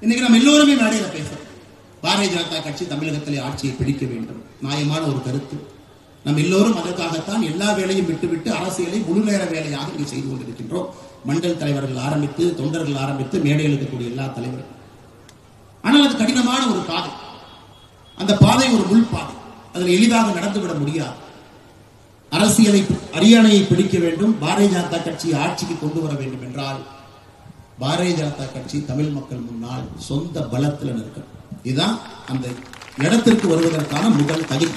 இன்னைக்கு நம்ம எல்லோருமே மேடையில பேசுறோம். பாரதிய ஜனதா கட்சி தமிழகத்திலே ஆட்சியை பிடிக்க வேண்டும். நியாயமான ஒரு கருத்து. நம்ம எல்லோரும் அதற்காகத்தான் எல்லா வேலையும் விட்டுவிட்டு அரசியலை முழு நேர வேலையாக இங்கே செய்து கொண்டிருக்கின்றோம். மண்டல் தலைவர்கள் ஆரம்பித்து தொண்டர்கள் ஆரம்பித்து மேடையில் இருக்கக்கூடிய எல்லா தலைவர்கள். ஆனால் அது கடினமான ஒரு பாதை. அந்த பாதை ஒரு முள் பாதை. அதில் எளிதாக நடந்துவிட முடியாது. அரசியலை அரியணையை பிடிக்க வேண்டும். பாரதிய ஜனதா கட்சியை ஆட்சிக்கு கொண்டு வர வேண்டும் என்றால் பாரதிய ஜனதா கட்சி தமிழ் மக்கள் முன்னால் சொந்த பலத்தில் நிற்கும். இதுதான் அந்த இடத்திற்கு வருவதற்கான முதல் தகுதி.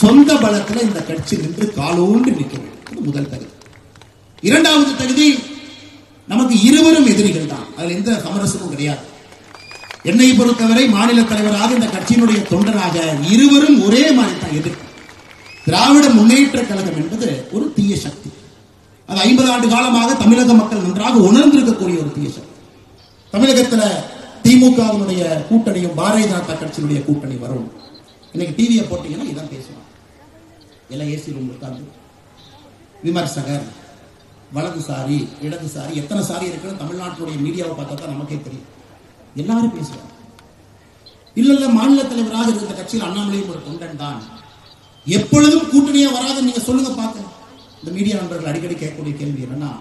சொந்த பலத்தில் இந்த கட்சி நின்று காலோண்டு நிற்க வேண்டும். முதல் தகுதி. இரண்டாவது தகுதி நமக்கு இருவரும் எதிரிகள் தான். அதில் எந்த சமரசமும் கிடையாது. என்னை பொறுத்தவரை மாநில தலைவராக இந்த கட்சியினுடைய தொண்டராக இருவரும் ஒரே மாதிரி தான் எதிர்க்கும் திராவிட முன்னேற்ற கழகம் என்பது ஒரு தீய சக்தி. அது ஐம்பது ஆண்டு காலமாக தமிழக மக்கள் நன்றாக உணர்ந்திருக்கக்கூடிய ஒரு தேசம் தமிழகத்துல திமுகவினுடைய கூட்டணியும் பாரதிய ஜனதா கட்சியினுடைய கூட்டணி வரும். இன்னைக்கு டிவியை போட்டீங்கன்னா இதான் பேசுவாங்க. எல்லாம் ஏசி ரூம் உட்கார்ந்து விமர்சகர் வலதுசாரி இடதுசாரி எத்தனை சாரி இருக்குன்னு தமிழ்நாட்டுடைய மீடியாவை பார்த்தா தான் நமக்கே தெரியும். எல்லாரும் பேசுவாங்க. இல்ல இல்ல மாநில தலைவராக இருந்த கட்சியில் அண்ணாமலையும் ஒரு தொண்டன் தான். எப்பொழுதும் கூட்டணியா வராது நீங்க சொல்லுங்க பார்க்க இந்த மீடியா நண்பர்கள் அடிக்கடி கேட்கக்கூடிய கேள்வி என்னன்னா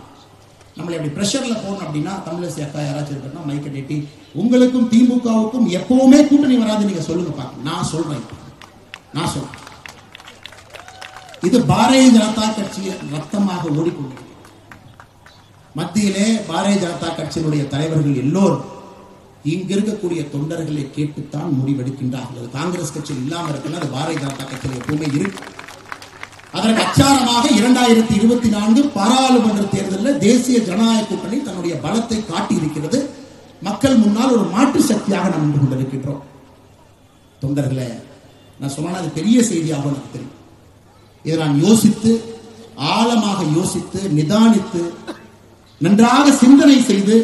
நம்மளை அப்படி பிரஷர்ல போகணும் அப்படின்னா தமிழரசு அக்கா யாராச்சும் இருக்கா மைக்க டேட்டி உங்களுக்கும் திமுகவுக்கும் எப்பவுமே கூட்டணி வராது நீங்க சொல்லுங்க பாக்க நான் சொல்றேன். நான் சொல்றேன். இது பாரதிய ஜனதா கட்சி ரத்தமாக ஓடிக்கொண்டு மத்தியிலே பாரதிய ஜனதா கட்சியினுடைய தலைவர்கள் எல்லோரும் இங்க இருக்கக்கூடிய தொண்டர்களை கேட்டுத்தான் முடிவெடுக்கின்றார்கள். காங்கிரஸ் கட்சியில் இல்லாமல் இருக்குன்னா அது பாரதிய ஜனதா கட்சியில் எப்பவுமே இருக்கு. அதற்கு அச்சாரமாக இரண்டாயிரத்தி இருபத்தி நான்கு பாராளுமன்ற தேர்தலில் தேசிய ஜனநாயக கூட்டணி தன்னுடைய பலத்தை காட்டியிருக்கிறது. மக்கள் முன்னால் ஒரு மாற்று சக்தியாக நாம் நின்று கொண்டிருக்கின்றோம். தொண்டர்களே நான் சொன்னா அது பெரிய செய்தியாக எனக்கு தெரியும். இதை நான் யோசித்து ஆழமாக யோசித்து நிதானித்து நன்றாக சிந்தனை செய்து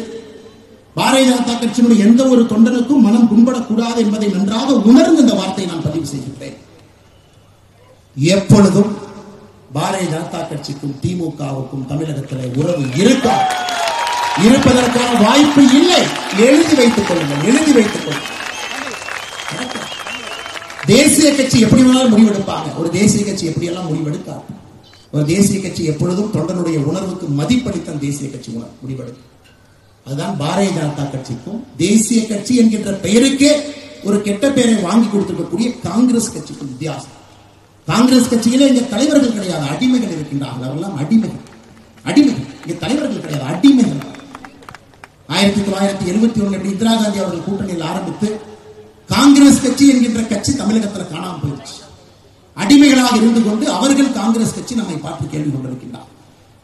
பாரதிய ஜனதா கட்சியினுடைய எந்த ஒரு தொண்டனுக்கும் மனம் புண்படக்கூடாது என்பதை நன்றாக உணர்ந்து இந்த வார்த்தையை நான் பதிவு செய்கின்றேன். எப்பொழுதும் பாரதிய ஜனதா கட்சிக்கும் திமுகவுக்கும் தமிழகத்தில் உறவு இருக்கா? இருப்பதற்கான வாய்ப்பு இல்லை. எழுதி வைத்துக் கொள்ளுங்கள். எழுதி வைத்துக் கொள்ளுங்கள். தேசிய கட்சி எப்படி வேணாலும் முடிவெடுப்பாங்க. ஒரு தேசிய கட்சி எப்படியெல்லாம் முடிவெடுக்காது ஒரு தேசிய கட்சி எப்பொழுதும் தொண்டனுடைய உணர்வுக்கு மதிப்பளித்தான் தேசிய கட்சி உணர் முடிவெடுக்கும். அதுதான் பாரதிய ஜனதா கட்சிக்கும் தேசிய கட்சி என்கின்ற பெயருக்கே ஒரு கெட்ட பெயரை வாங்கி கொடுத்திருக்கக்கூடிய காங்கிரஸ் கட்சிக்கும் வித்தியாசம். காங்கிரஸ் கட்சியிலே இங்க தலைவர்கள் கிடையாது அடிமைகள் இருக்கின்றார்கள். அவரெல்லாம் அடிமைகள். அடிமைகள். இங்க தலைவர்கள் கிடையாது அடிமைகள். ஆயிரத்தி தொள்ளாயிரத்தி எழுபத்தி ஒன்னு இந்திரா காந்தி அவர்கள் கூட்டணியில் ஆரம்பித்து காங்கிரஸ் கட்சி என்கின்ற கட்சி தமிழகத்தில் காணாமல் போயிடுச்சு. அடிமைகளாக இருந்து கொண்டு அவர்கள் காங்கிரஸ் கட்சி நம்மை பார்த்து கேள்வி கொண்டிருக்கின்றார்.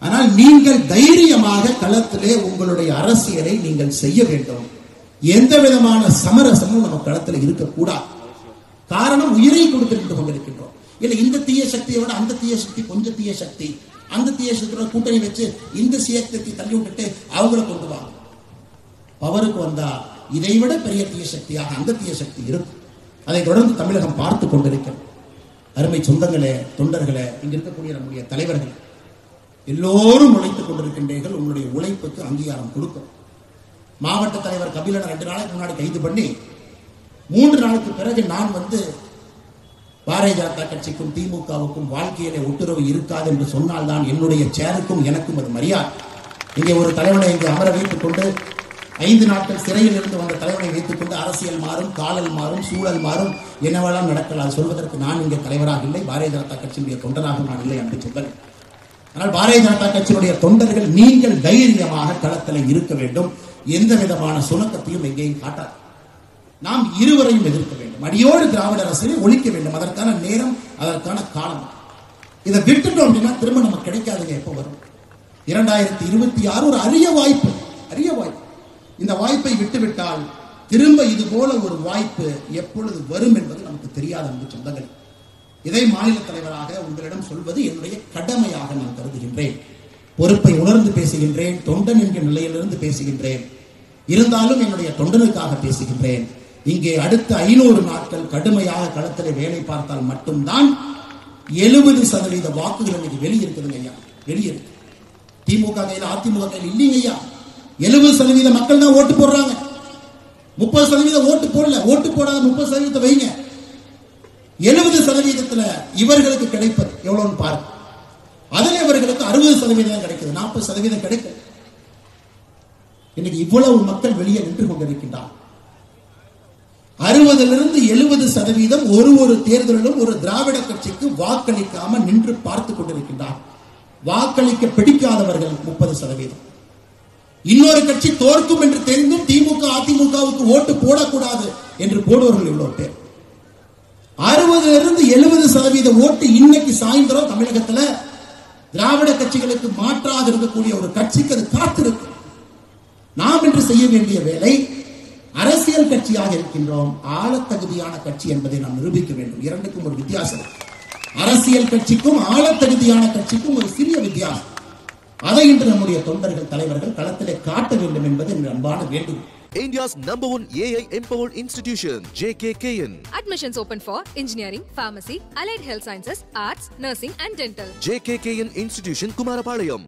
ஆனால் நீங்கள் தைரியமாக களத்திலே உங்களுடைய அரசியலை நீங்கள் செய்ய வேண்டும். எந்த விதமான சமரசமும் நம்ம களத்தில் இருக்கக்கூடாது. காரணம் உயிரை கொடுத்திருந்து கொண்டிருக்கின்றோம். இல்ல இந்த தீய சக்தியை விட அந்த தீய சக்தி கொஞ்சம் தீய சக்தி. அந்த தீய சக்தியோட கூட்டணி வச்சு இந்த சக்தி தள்ளி விட்டுட்டு அவங்கள கொண்டு வாங்க. பவருக்கு வந்தா இதை விட பெரிய தீய சக்தியாக அந்த தீய சக்தி இருக்கும். அதை தொடர்ந்து தமிழகம் பார்த்து கொண்டிருக்கிறது. அருமை சொந்தங்களே தொண்டர்களே இங்க இருக்கக்கூடிய நம்முடைய தலைவர்கள் எல்லோரும் உழைத்துக் கொண்டிருக்கின்றீர்கள். உங்களுடைய உழைப்புக்கு அங்கீகாரம் கொடுக்கும் மாவட்ட தலைவர் கபிலனை ரெண்டு நாளைக்கு முன்னாடி கைது பண்ணி மூன்று நாளுக்கு பிறகு நான் வந்து பாரதிய ஜனதா கட்சிக்கும் திமுகவுக்கும் வாழ்க்கையிலே ஒட்டுறவு இருக்காது என்று சொன்னால்தான் என்னுடைய சேருக்கும் எனக்கும் அது மரியாதை. இங்கே ஒரு தலைவனை இங்கே அமர வைத்துக் கொண்டு ஐந்து நாட்கள் சிறையில் இருந்து வந்த தலைவனை வைத்துக் கொண்டு அரசியல் மாறும் காலல் மாறும் சூழல் மாறும் என்னவெல்லாம் நடக்கலாம் சொல்வதற்கு நான் இங்கே தலைவராக இல்லை. பாரதிய ஜனதா கட்சியினுடைய தொண்டராக நான் இல்லை என்று சொல்வேன் ஆனால் பாரதிய ஜனதா கட்சியினுடைய தொண்டர்கள் நீங்கள் தைரியமாக களத்தில் இருக்க வேண்டும். எந்த விதமான சுணக்கத்தையும் எங்கேயும் காட்டாது. நாம் இருவரையும் எதிர்க்க வேண்டும். அடியோடு திராவிட அரசியலை ஒழிக்க வேண்டும். அதற்கான நேரம் அதற்கான காலம். இதை விட்டுட்டோம் அப்படின்னா திரும்ப நமக்கு கிடைக்காதுங்க எப்போ வரும்? இரண்டாயிரத்தி இருபத்தி ஆறு ஒரு அரிய வாய்ப்பு அரிய வாய்ப்பு. இந்த வாய்ப்பை விட்டுவிட்டால் திரும்ப இது போல ஒரு வாய்ப்பு எப்பொழுது வரும் என்பது நமக்கு தெரியாத அன்பு சொந்தங்கள். இதை மாநில தலைவராக உங்களிடம் சொல்வது என்னுடைய கடமையாக நான் கருதுகின்றேன். பொறுப்பை உணர்ந்து பேசுகின்றேன் தொண்டன் என்கிற நிலையிலிருந்து பேசுகின்றேன். இருந்தாலும் என்னுடைய தொண்டனுக்காக பேசுகின்றேன். இங்கே அடுத்த ஐநூறு நாட்கள் கடுமையாக களத்தில் வேலை பார்த்தால் மட்டும்தான் எழுபது சதவீத வாக்குகள் இன்னைக்கு வெளியிருக்குதுங்க ஐயா. வெளியிருக்கு. திமுக கையில் அதிமுக கையில் இல்லைங்க ஐயா. எழுபது சதவீத மக்கள் தான் ஓட்டு போடுறாங்க. முப்பது சதவீதம் ஓட்டு போடல. ஓட்டு போடாத முப்பது சதவீதத்தை வைங்க. எழுபது சதவீதத்துல இவர்களுக்கு கிடைப்பது எவ்வளவுன்னு பாருங்க அதுல இவர்களுக்கு அறுபது சதவீதம் தான் கிடைக்குது. நாற்பது சதவீதம் கிடைக்கும். இன்னைக்கு இவ்வளவு மக்கள் வெளியே நின்று கொண்டிருக்கின்றார் அறுபதிலிருந்து எழுபது சதவீதம் ஒரு ஒரு தேர்தலிலும் ஒரு திராவிட கட்சிக்கு வாக்களிக்காம நின்று பார்த்து கொண்டிருக்கின்றார். வாக்களிக்க பிடிக்காதவர்கள் முப்பது சதவீதம். இன்னொரு கட்சி தோற்கும் என்று தெரிந்தும் திமுக அதிமுகவுக்கு ஓட்டு போடக்கூடாது என்று போடுவர்கள் இவ்வளவு பேர். அறுபதுல இருந்து எழுபது சதவீத ஓட்டு இன்னைக்கு சாயந்தரம் தமிழகத்துல திராவிட கட்சிகளுக்கு மாற்றாக இருக்கக்கூடிய ஒரு கட்சிக்கு அது காத்திருக்கு. நாம் என்று செய்ய வேண்டிய வேலை அரசியல் கட்சியாக இருக்கின்றோம் ஆளத் தகுதியான கட்சி என்பதை நாம் நிரூபிக்க வேண்டும் இரண்டுக்கும் ஒரு வித்தியாசம். அரசியல் கட்சிக்கும் ஆளத் தகுதியான கட்சிக்கும் ஒரு சிறிய வித்தியாசம் அதை இன்று நம்முடைய தொண்டர்கள் தலைவர்கள் களத்திலே காட்ட வேண்டும் என்பது என் அன்பான வேண்டுகோள் India's number one AI empowered institution, JKKN. Admissions open for engineering, pharmacy, allied health sciences, arts, nursing, and dental. JKKN Institution, Kumarapalayam.